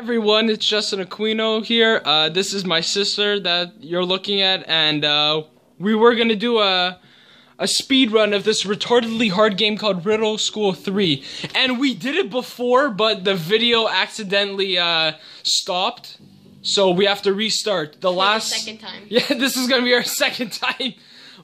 everyone, it's Justin Aquino here. Uh, this is my sister that you're looking at, and uh, we were gonna do a a speed run of this retardedly hard game called Riddle School 3. And we did it before, but the video accidentally uh, stopped. So we have to restart. The last second time. Yeah, this is gonna be our second time.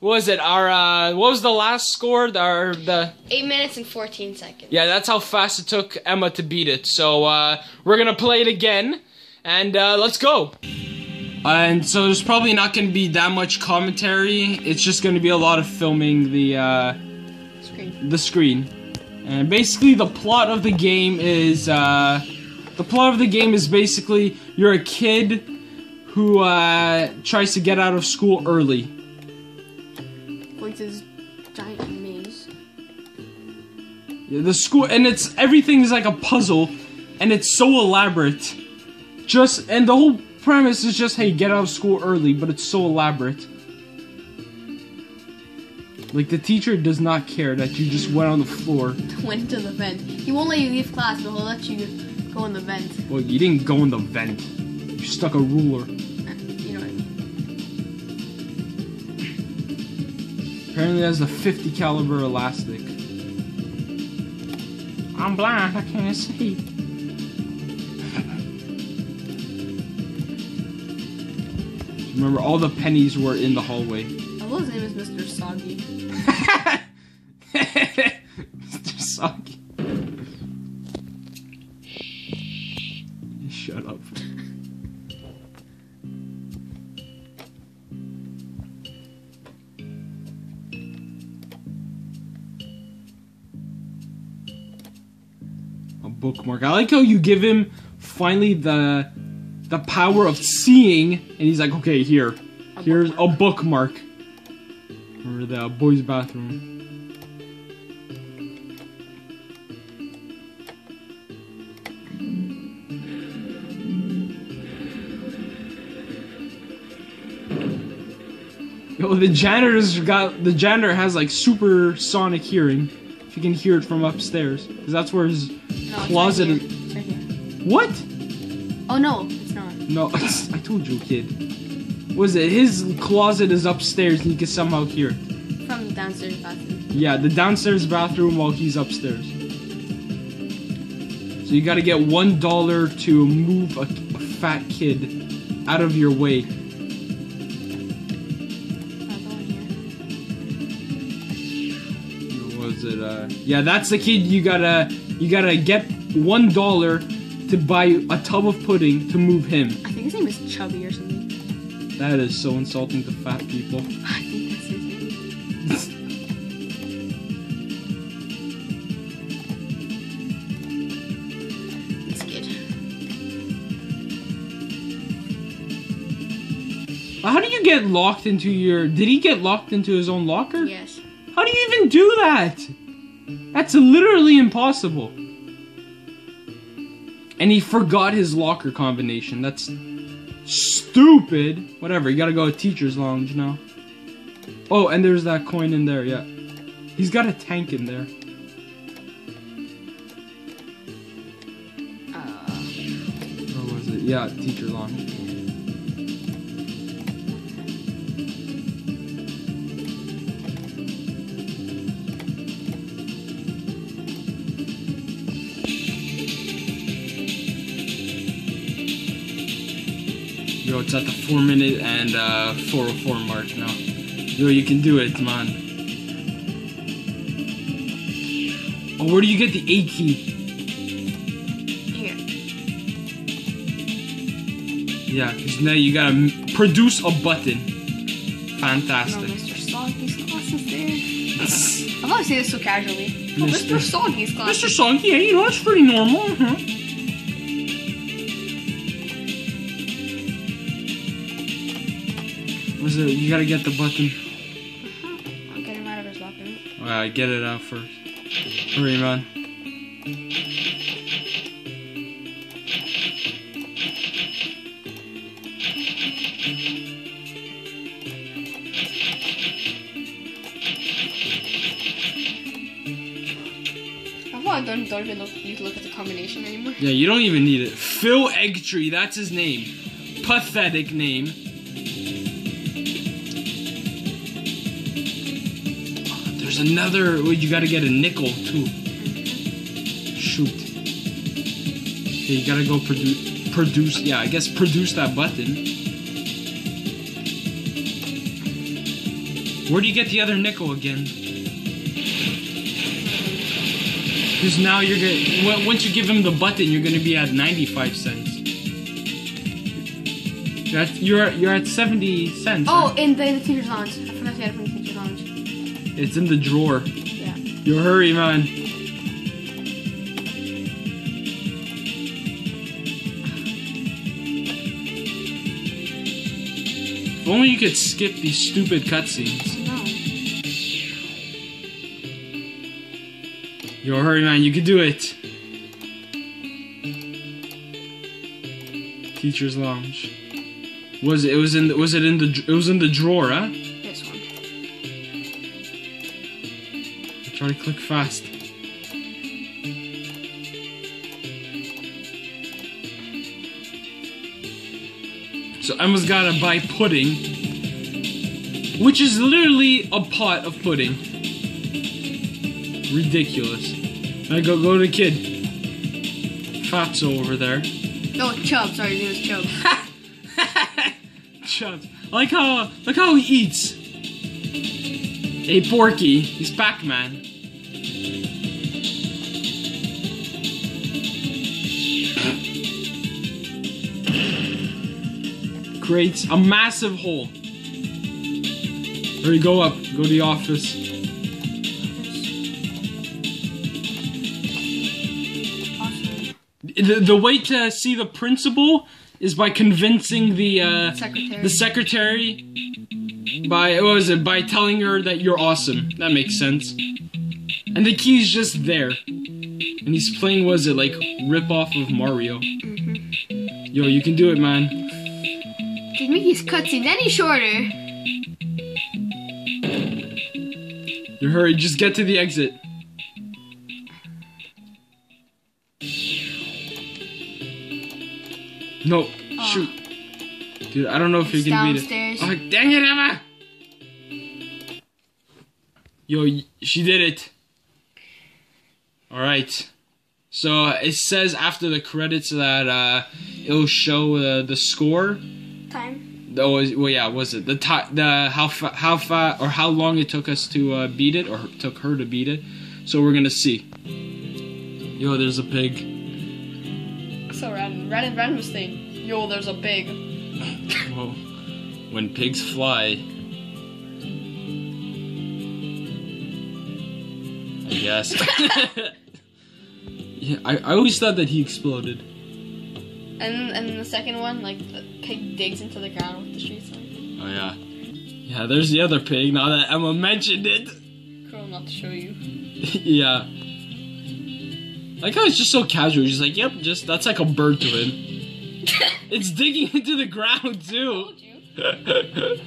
What was it? Our uh, what was the last score? Our the Eight minutes and 14 seconds. yeah, that's how fast it took Emma to beat it. So uh, we're gonna play it again, and uh, let's go. And so there's probably not gonna be that much commentary. It's just gonna be a lot of filming the uh, Screen. the screen. And basically, the plot of the game is uh, the plot of the game is basically you're a kid who uh, tries to get out of school early. Going this giant maze. Yeah, the school and it's everything is like a puzzle and it's so elaborate. Just and the whole premise is just hey, get out of school early, but it's so elaborate. Like the teacher does not care that you just went on the floor. Went to the vent. He won't let you leave class, but he'll let you go in the vent. Well, you didn't go in the vent. You stuck a ruler. Apparently has a 50 caliber elastic. I'm blind, I can't see. Remember, all the pennies were in the hallway. I love his name is Mr. Soggy. Mr. Soggy. Shut up. Bookmark. I like how you give him finally the the power of seeing, and he's like, okay, here, A here's bookmark. a bookmark. Or the boys' bathroom. Yo, the janitor's got the janitor has like supersonic hearing. If you can hear it from upstairs, because that's where his No, it's closet. Right here. Right here. What? Oh no, it's not. No, I told you, kid. Was it his closet is upstairs and you can somehow hear it? From the downstairs bathroom. Yeah, the downstairs bathroom while he's upstairs. So you gotta get one dollar to move a, a fat kid out of your way. One was it? Uh, yeah, that's the kid you gotta you gotta get one dollar to buy a tub of pudding to move him. I think his name is Chubby or something. That is so insulting to fat people. I think that's his name. This kid. How do you get locked into your? Did he get locked into his own locker? Yes. How do you even do that? That's literally impossible. And he forgot his locker combination. That's stupid. Whatever, you gotta go to teacher's lounge now. Oh, and there's that coin in there, yeah. He's got a tank in there. Uh, Where was it? Yeah, teacher lounge. It's at the 4 minute and uh, 404 mark now. Yo, you can do it, man. Oh, where do you get the A key? here. Yeah, because now you gotta produce a button. No, Fantastic. Mr. Soggy's class is there. I'm not saying this so casually. Oh, Mr. Mr. Soggy's class. Mr. Song, yeah, you know, that's pretty normal. uh Was it? You gotta get the button. I'll get him out of his locker. Alright, get it out first. Hurry. I've wanted don't don't even look, need to look at the combination anymore. Yeah, you don't even need it. Phil Eggtree, that's his name. Pathetic name. There's another. You gotta get a nickel too. Shoot. Okay, you gotta go produce. Produce. Yeah, I guess produce that button. Where do you get the other nickel again? Because now you're gonna. Once you give him the button, you're gonna be at 95 cents. You're at, you're, at- you're at 70 cents. Oh, right? in the, in the teacher's lounge. I forgot to get It's in the drawer. Yeah. You hurry, man. If only you could skip these stupid cutscenes. No. Yo, hurry, man. You can do it. Teacher's lounge. Was it? It was in. The, was it in the? It was in the drawer, huh? Try to click fast. So Emma's gotta buy pudding, which is literally a pot of pudding. Ridiculous. I go go to the kid. Fatso over there. No, Chubb. Sorry, his was. Chubbs. I like how look how he eats. Hey Porky, he's Pac-Man. Creates a massive hole. Hurry, go up. Go to the office. The, the way to see the principal is by convincing the uh, Secretary. the secretary by what was it by telling her that you're awesome that makes sense and the key's just there and he's playing was it like rip off of mario yo you can do it man Just make these cutscenes any shorter. you hurry just get to the exit. No shoot. Dude i don't know if you can beat downstairs. it oh dang it emma! Yo she did it. All right so it says after the credits that uh it'll show uh, the score That was well yeah was it the time the how fa- how far or how long it took us to uh, beat it or took her to beat it so we're gonna see yo there's a pig So random. Random, randomest thing. Yo, there's a pig. Whoa. When pigs fly. I guess. yeah, I, I always thought that he exploded. And and the second one, like the pig digs into the ground with the street sign. Oh yeah. Yeah, there's the other pig now that Emma mentioned it. Cool, not to show you. yeah. Like how it's just so casual. She's like, yep, just that's like a bird to him. It's digging into the ground too. Told you.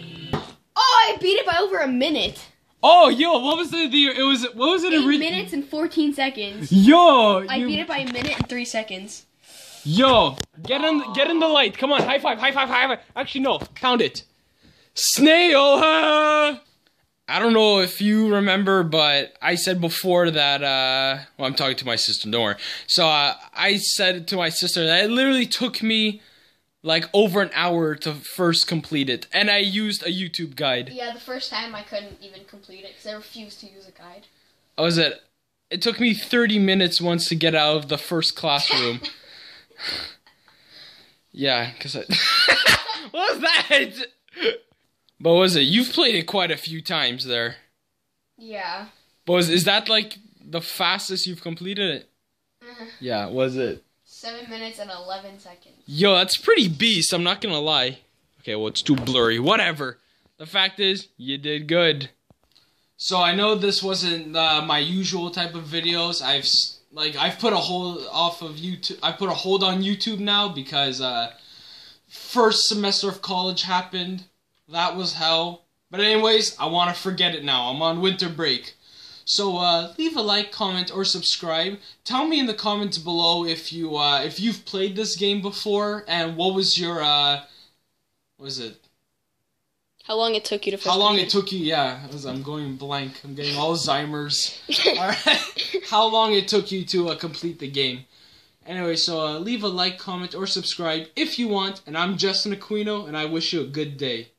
Oh, I beat it by over a minute. oh, yo, what was the, the it was what was it Eight minutes and 14 seconds. Yo, I you- beat it by a minute and three seconds. Yo, get in, get in the light. Come on, high five, high five, high five. Actually, no, pound it. Snail. huh? I don't know if you remember, but I said before that. uh Well, I'm talking to my sister. Don't worry. So uh, I said to my sister that it literally took me like over an hour to first complete it, and I used a YouTube guide. Yeah, the first time I couldn't even complete it because I refused to use a guide. What was it? It took me 30 minutes once to get out of the first classroom. yeah, because I. what was that? But was it? You've played it quite a few times there. Yeah. But was is that like the fastest you've completed it? Yeah, was it? Seven minutes and 11 seconds. Yo, that's pretty beast. I'm not gonna lie. Okay, well, it's too blurry. Whatever. The fact is, you did good. So I know this wasn't uh, my usual type of videos. I've s- like I've put a hold off of YouTube. I put a hold on YouTube now because uh, first semester of college happened. That was hell. But anyways, I want to forget it now. I'm on winter break. So uh, leave a like, comment, or subscribe. Tell me in the comments below if you uh, if you've played this game before and what was your uh, what was it? How long it took you to first How long it took you? Yeah, I'm going blank. I'm getting Alzheimer's. All right. How long it took you to uh, complete the game? Anyway, so uh, leave a like, comment, or subscribe if you want. And I'm Justin Aquino, and I wish you a good day.